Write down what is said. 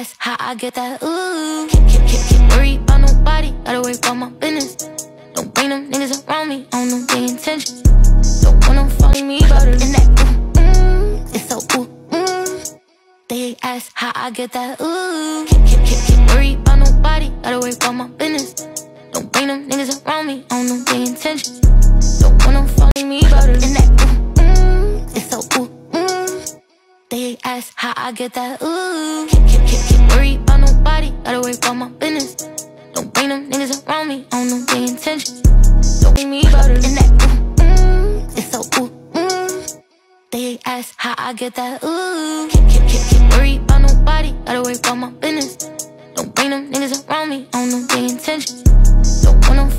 I get that ooh. Can't, can't, can't, can't worry about nobody, gotta worry about my business. Don't bring them niggas around me, don't know their intentions. Don't want them following me, but in that ooh, mm, it's so ooh, mm. They ask how I get that ooh. Can't, can't, can't, can't worry about nobody, gotta worry about my business. Don't bring them niggas around me, don't know their intentions. Don't want them following me, but in that ooh, mm, it's so ooh. They ask how I get that ooh about my business. Don't bring them niggas around me I don't know their intentions. Don't bring me about it. And that ooh, ooh, it's so ooh, ooh. They ask how I get that ooh. Can't, can't, can't worry about nobody, gotta worry about my business. Don't bring them niggas around me I don't know their intentions. Don't want them